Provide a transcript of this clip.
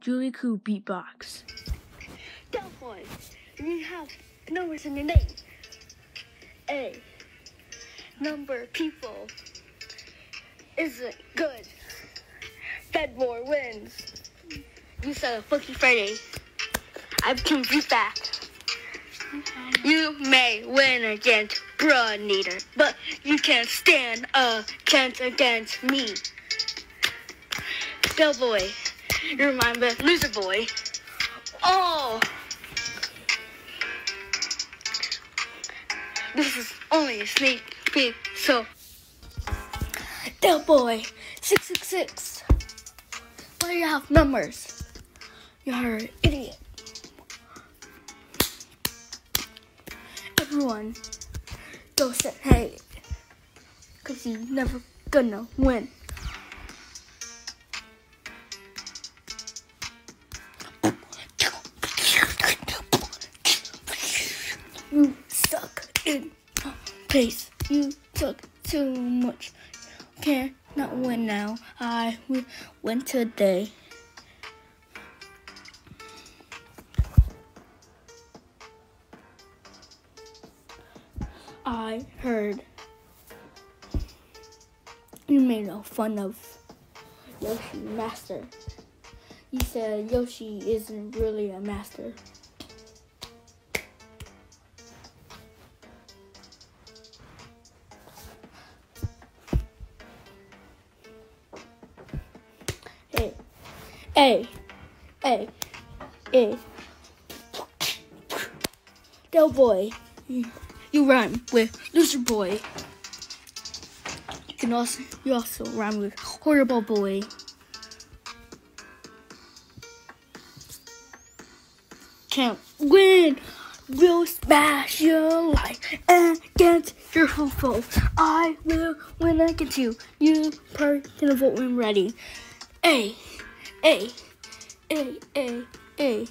Julie Khuu beatbox. Delboy, you have numbers in your name. A. Number people isn't good. Bad boy wins. You said a Funky Friday. I beat back. You may win against Brunator, but you can't stand a chance against me. Delboy, you're my loser boy. Oh! This is only a sneak peek, so. Del boy, 666. Why do you have numbers? You're an idiot. Everyone, go say hey. Cause you're never gonna win. You suck in place. You suck too much. Can't not win now. I will win today. I heard you made no fun of Yoshi Master. You said Yoshi isn't really a master. Hey, hey, hey. Del boy, you, rhyme with loser boy. You can also you also rhyme with horrible boy. Can't win. Will smash your life against your foe. I will win against you. You personal vote when ready. A, A, A, A, A.